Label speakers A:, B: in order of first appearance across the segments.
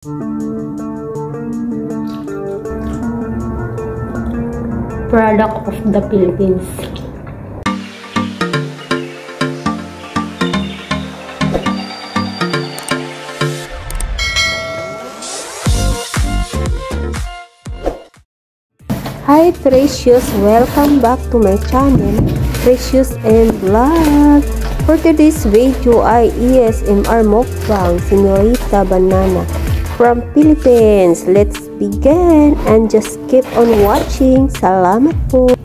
A: Product of the Philippines. Hi Precious, welcome back to my channel Precious and Vlog. For today's video ay ESMR mukbang Senorita Banana from Philippines. Let's begin and just keep on watching. Salamat po.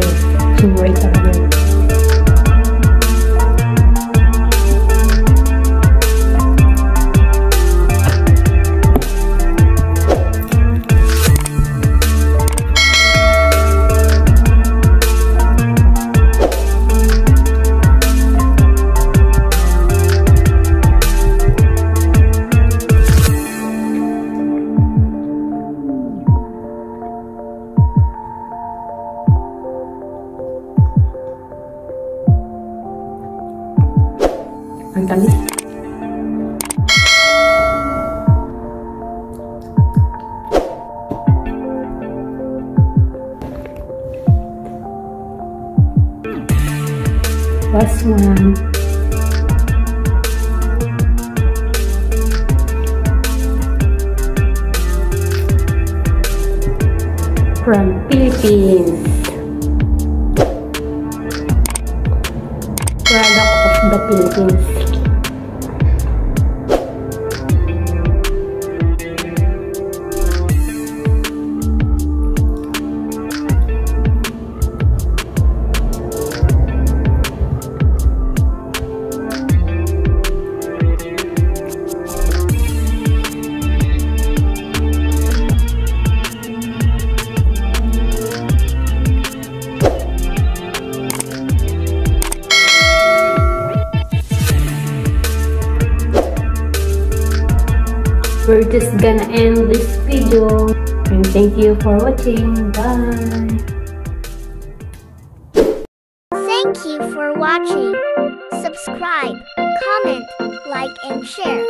A: to wait Tamis. Last one. From Philippines. Product of the Philippines. we're just gonna end this video. And thank you for watching. Bye.
B: Thank you for watching. Subscribe comment like and share.